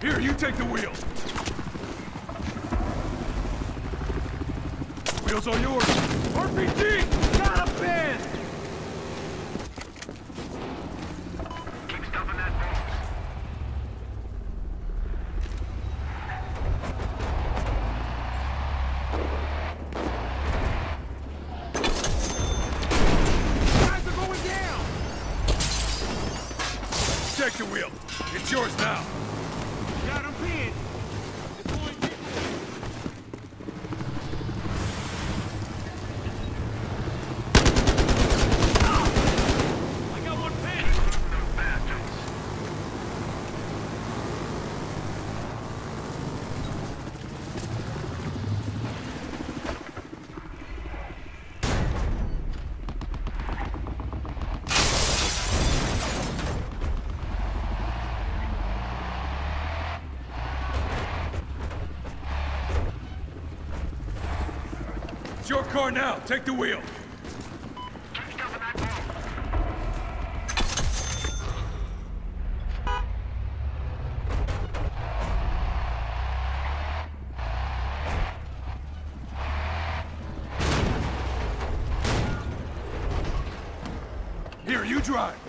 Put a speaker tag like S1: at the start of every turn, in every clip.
S1: Here, you take the wheel. Wheels yours! RPG! Got a pin!
S2: Keep stuffing that
S1: Guys are going down! Your wheel. It's yours now. It's your car now. Take the wheel. Here, you drive.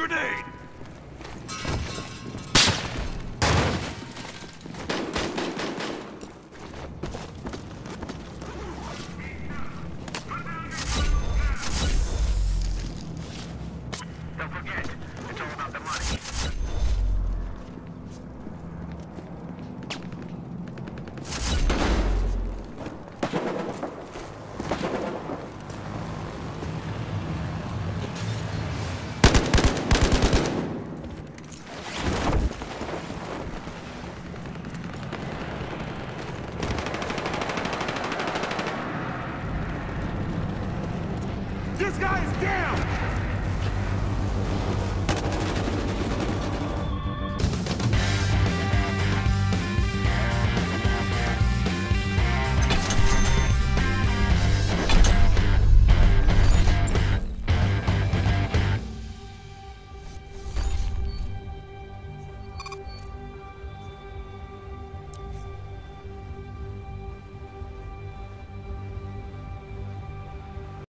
S1: grenade!